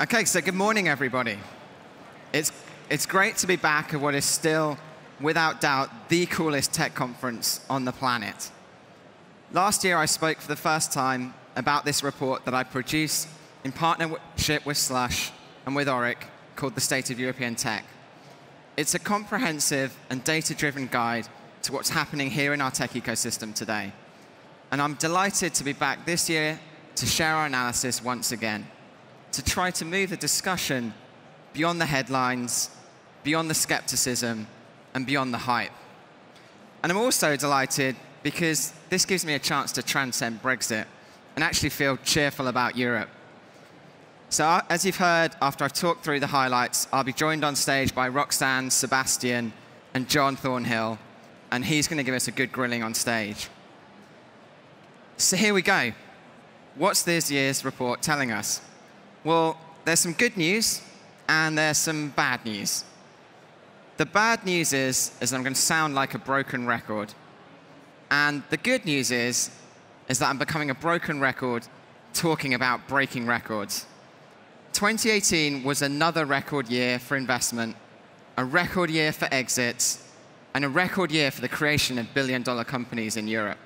Okay, so good morning, everybody. It's, it's great to be back at what is still, without doubt, the coolest tech conference on the planet. Last year, I spoke for the first time about this report that I produced in partnership with Slush and with Orrick called The State of European Tech. It's a comprehensive and data-driven guide to what's happening here in our tech ecosystem today. And I'm delighted to be back this year to share our analysis once again, to try to move the discussion beyond the headlines, beyond the skepticism, and beyond the hype. And I'm also delighted because this gives me a chance to transcend Brexit and actually feel cheerful about Europe. So uh, as you've heard, after I've talked through the highlights, I'll be joined on stage by Roxanne, Sebastian, and John Thornhill, and he's going to give us a good grilling on stage. So here we go. What's this year's report telling us? Well, there's some good news and there's some bad news. The bad news is, is I'm going to sound like a broken record. And the good news is, is that I'm becoming a broken record talking about breaking records. 2018 was another record year for investment, a record year for exits, and a record year for the creation of billion dollar companies in Europe.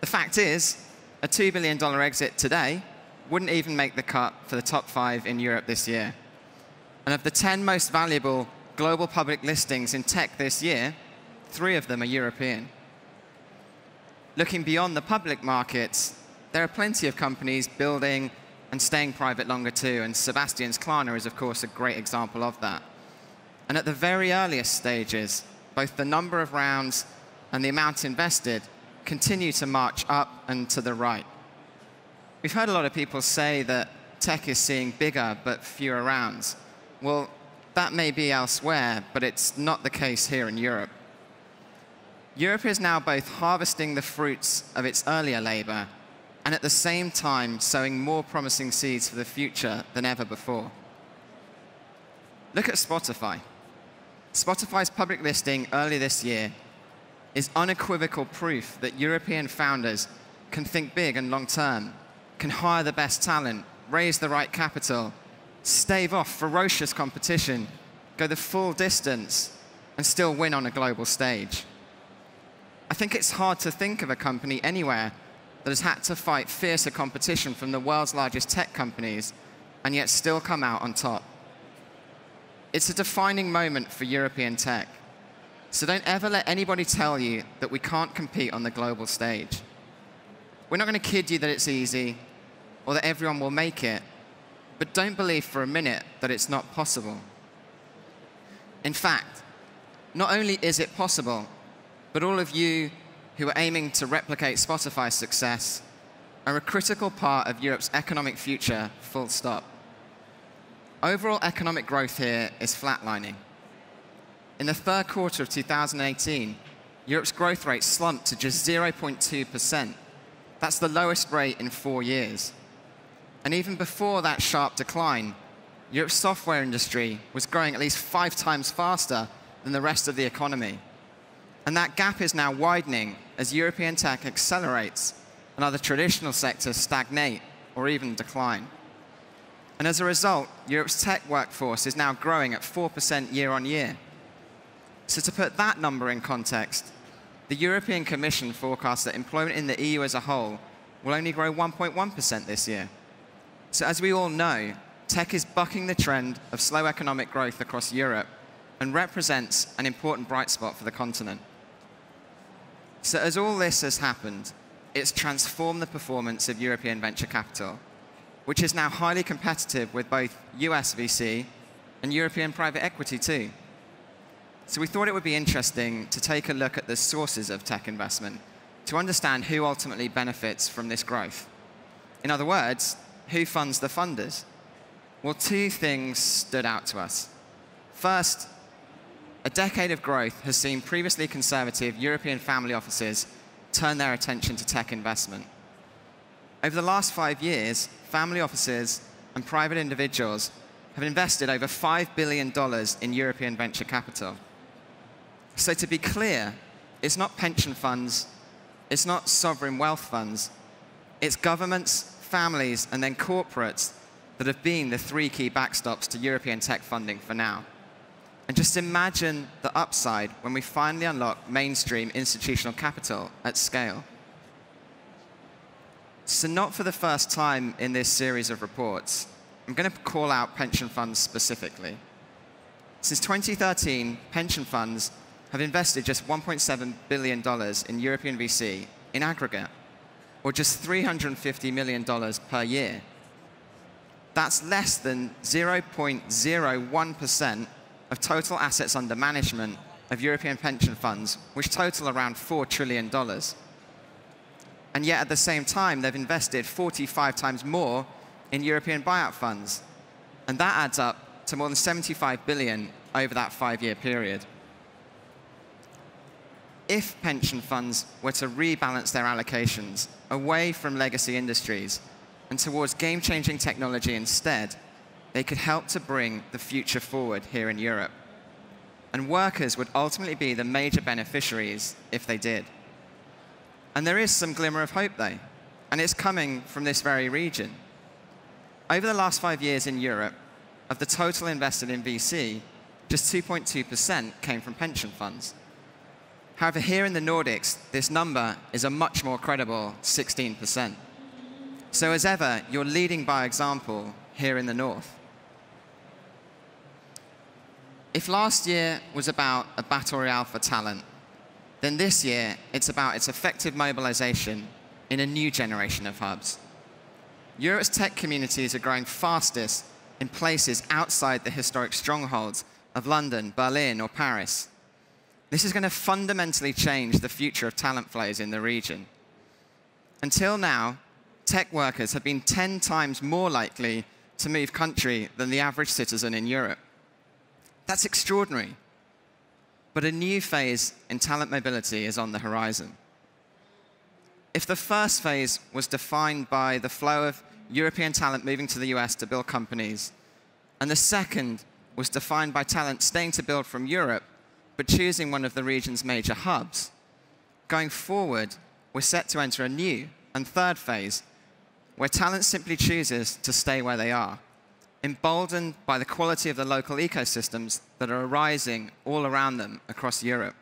The fact is, a $2 billion exit today wouldn't even make the cut for the top five in Europe this year. And of the 10 most valuable global public listings in tech this year, three of them are European. Looking beyond the public markets, there are plenty of companies building and staying private longer too, and Sebastian's Klarna is, of course, a great example of that. And at the very earliest stages, both the number of rounds and the amount invested continue to march up and to the right. We've heard a lot of people say that tech is seeing bigger but fewer rounds. Well, that may be elsewhere, but it's not the case here in Europe. Europe is now both harvesting the fruits of its earlier labor and at the same time sowing more promising seeds for the future than ever before. Look at Spotify. Spotify's public listing early this year is unequivocal proof that European founders can think big and long term, can hire the best talent, raise the right capital, stave off ferocious competition, go the full distance, and still win on a global stage. I think it's hard to think of a company anywhere that has had to fight fiercer competition from the world's largest tech companies and yet still come out on top. It's a defining moment for European tech. So don't ever let anybody tell you that we can't compete on the global stage. We're not going to kid you that it's easy or that everyone will make it, but don't believe for a minute that it's not possible. In fact, not only is it possible, but all of you who are aiming to replicate Spotify's success are a critical part of Europe's economic future, full stop. Overall economic growth here is flatlining. In the third quarter of 2018, Europe's growth rate slumped to just 0.2%. That's the lowest rate in four years. And even before that sharp decline, Europe's software industry was growing at least five times faster than the rest of the economy. And that gap is now widening as European tech accelerates and other traditional sectors stagnate or even decline. And as a result, Europe's tech workforce is now growing at 4% year on year. So to put that number in context, the European Commission forecasts that employment in the EU as a whole will only grow 1.1% this year. So as we all know, tech is bucking the trend of slow economic growth across Europe and represents an important bright spot for the continent. So as all this has happened, it's transformed the performance of European venture capital which is now highly competitive with both US VC and European private equity too. So we thought it would be interesting to take a look at the sources of tech investment to understand who ultimately benefits from this growth. In other words, who funds the funders? Well, two things stood out to us. First, a decade of growth has seen previously conservative European family offices turn their attention to tech investment. Over the last five years, family offices and private individuals have invested over $5 billion in European venture capital. So to be clear, it's not pension funds, it's not sovereign wealth funds, it's governments, families, and then corporates that have been the three key backstops to European tech funding for now. And just imagine the upside when we finally unlock mainstream institutional capital at scale. So not for the first time in this series of reports, I'm going to call out pension funds specifically. Since 2013, pension funds have invested just $1.7 billion in European VC in aggregate, or just $350 million per year. That's less than 0.01% of total assets under management of European pension funds, which total around $4 trillion. And yet, at the same time, they've invested 45 times more in European buyout funds. And that adds up to more than 75 billion over that five-year period. If pension funds were to rebalance their allocations away from legacy industries and towards game-changing technology instead, they could help to bring the future forward here in Europe. And workers would ultimately be the major beneficiaries if they did. And there is some glimmer of hope, though, and it's coming from this very region. Over the last five years in Europe, of the total invested in VC, just 2.2% came from pension funds. However, here in the Nordics, this number is a much more credible 16%. So as ever, you're leading by example here in the North. If last year was about a battle royale for talent, then this year it's about its effective mobilization in a new generation of hubs. Europe's tech communities are growing fastest in places outside the historic strongholds of London, Berlin, or Paris. This is going to fundamentally change the future of talent flows in the region. Until now, tech workers have been 10 times more likely to move country than the average citizen in Europe. That's extraordinary. But a new phase in talent mobility is on the horizon. If the first phase was defined by the flow of European talent moving to the US to build companies, and the second was defined by talent staying to build from Europe, but choosing one of the region's major hubs, going forward, we're set to enter a new and third phase where talent simply chooses to stay where they are emboldened by the quality of the local ecosystems that are arising all around them across Europe.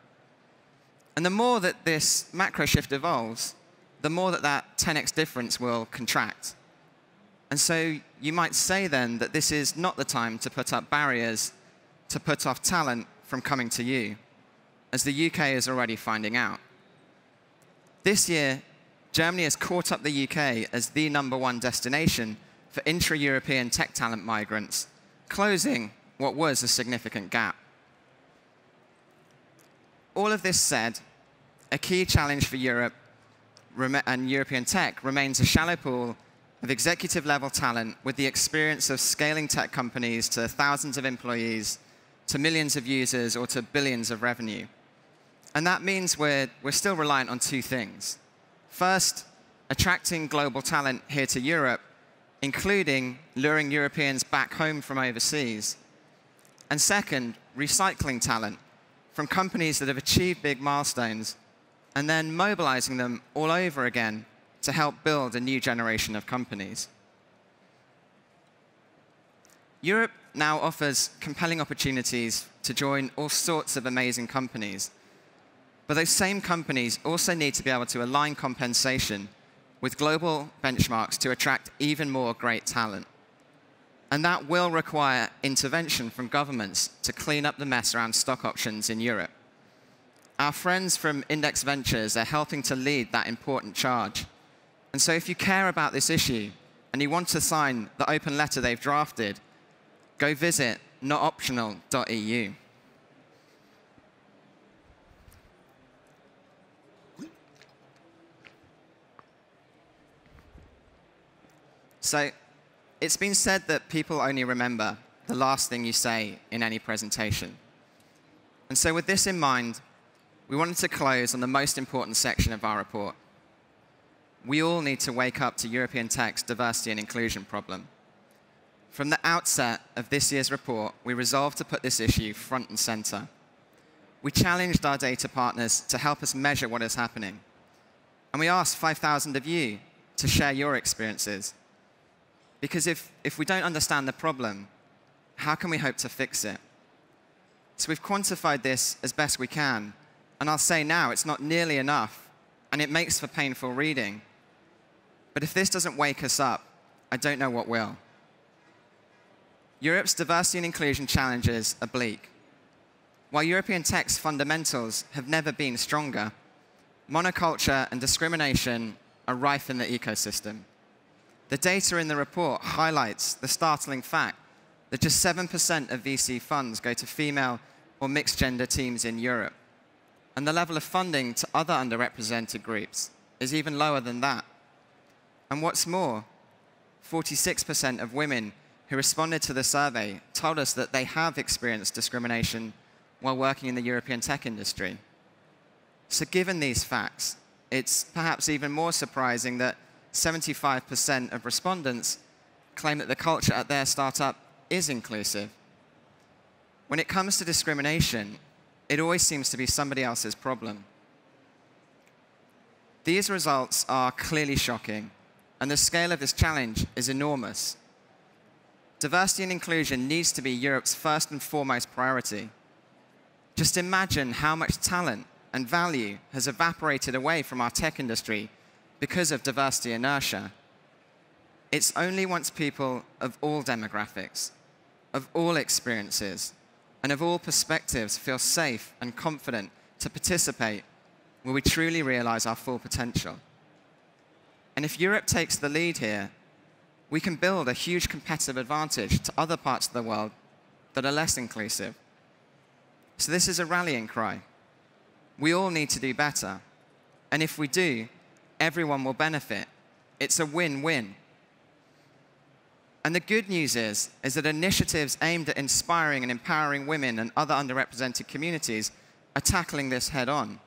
And the more that this macro shift evolves, the more that that 10x difference will contract. And so you might say then that this is not the time to put up barriers to put off talent from coming to you, as the UK is already finding out. This year, Germany has caught up the UK as the number one destination for intra-European tech talent migrants, closing what was a significant gap. All of this said, a key challenge for Europe and European tech remains a shallow pool of executive-level talent with the experience of scaling tech companies to thousands of employees, to millions of users, or to billions of revenue. And that means we're, we're still reliant on two things. First, attracting global talent here to Europe including luring Europeans back home from overseas. And second, recycling talent from companies that have achieved big milestones and then mobilizing them all over again to help build a new generation of companies. Europe now offers compelling opportunities to join all sorts of amazing companies. But those same companies also need to be able to align compensation with global benchmarks to attract even more great talent. And that will require intervention from governments to clean up the mess around stock options in Europe. Our friends from Index Ventures are helping to lead that important charge. And so if you care about this issue and you want to sign the open letter they've drafted, go visit notoptional.eu. So it's been said that people only remember the last thing you say in any presentation. And so with this in mind, we wanted to close on the most important section of our report. We all need to wake up to European tech's diversity and inclusion problem. From the outset of this year's report, we resolved to put this issue front and center. We challenged our data partners to help us measure what is happening. And we asked 5,000 of you to share your experiences Because if, if we don't understand the problem, how can we hope to fix it? So we've quantified this as best we can. And I'll say now, it's not nearly enough, and it makes for painful reading. But if this doesn't wake us up, I don't know what will. Europe's diversity and inclusion challenges are bleak. While European tech's fundamentals have never been stronger, monoculture and discrimination are rife in the ecosystem. The data in the report highlights the startling fact that just 7% of VC funds go to female or mixed gender teams in Europe. And the level of funding to other underrepresented groups is even lower than that. And what's more, 46% of women who responded to the survey told us that they have experienced discrimination while working in the European tech industry. So given these facts, it's perhaps even more surprising that 75% of respondents claim that the culture at their startup is inclusive. When it comes to discrimination, it always seems to be somebody else's problem. These results are clearly shocking, and the scale of this challenge is enormous. Diversity and inclusion needs to be Europe's first and foremost priority. Just imagine how much talent and value has evaporated away from our tech industry because of diversity inertia. It's only once people of all demographics, of all experiences, and of all perspectives feel safe and confident to participate will we truly realize our full potential. And if Europe takes the lead here, we can build a huge competitive advantage to other parts of the world that are less inclusive. So this is a rallying cry. We all need to do better. And if we do, everyone will benefit. It's a win-win. And the good news is, is that initiatives aimed at inspiring and empowering women and other underrepresented communities are tackling this head on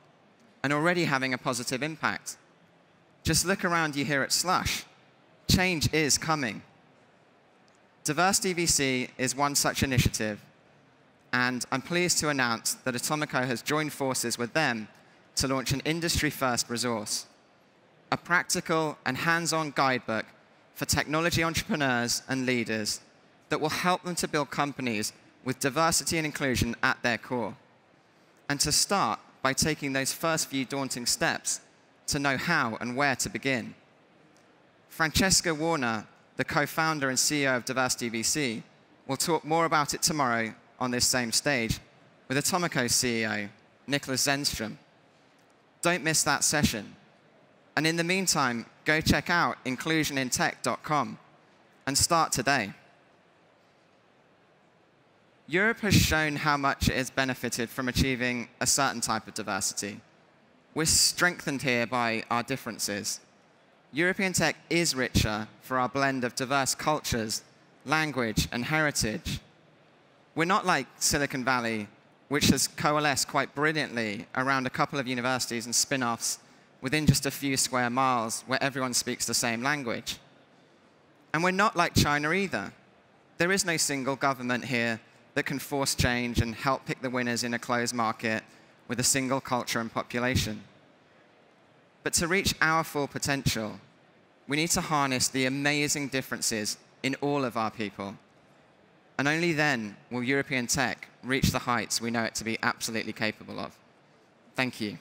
and already having a positive impact. Just look around you here at Slush. Change is coming. Diversity VC is one such initiative, and I'm pleased to announce that Atomico has joined forces with them to launch an industry-first resource, a practical and hands-on guidebook for technology entrepreneurs and leaders that will help them to build companies with diversity and inclusion at their core. And to start by taking those first few daunting steps to know how and where to begin. Francesca Warner, the co-founder and CEO of Diversity VC, will talk more about it tomorrow on this same stage with Atomico CEO, Niklas Zennström. Don't miss that session. And in the meantime, go check out inclusionintech.com and start today. Europe has shown how much it has benefited from achieving a certain type of diversity. We're strengthened here by our differences. European tech is richer for our blend of diverse cultures, language, and heritage. We're not like Silicon Valley, which has coalesced quite brilliantly around a couple of universities and spin-offs within just a few square miles where everyone speaks the same language. And we're not like China either. There is no single government here that can force change and help pick the winners in a closed market with a single culture and population. But to reach our full potential, we need to harness the amazing differences in all of our people. And only then will European tech reach the heights we know it to be absolutely capable of. Thank you.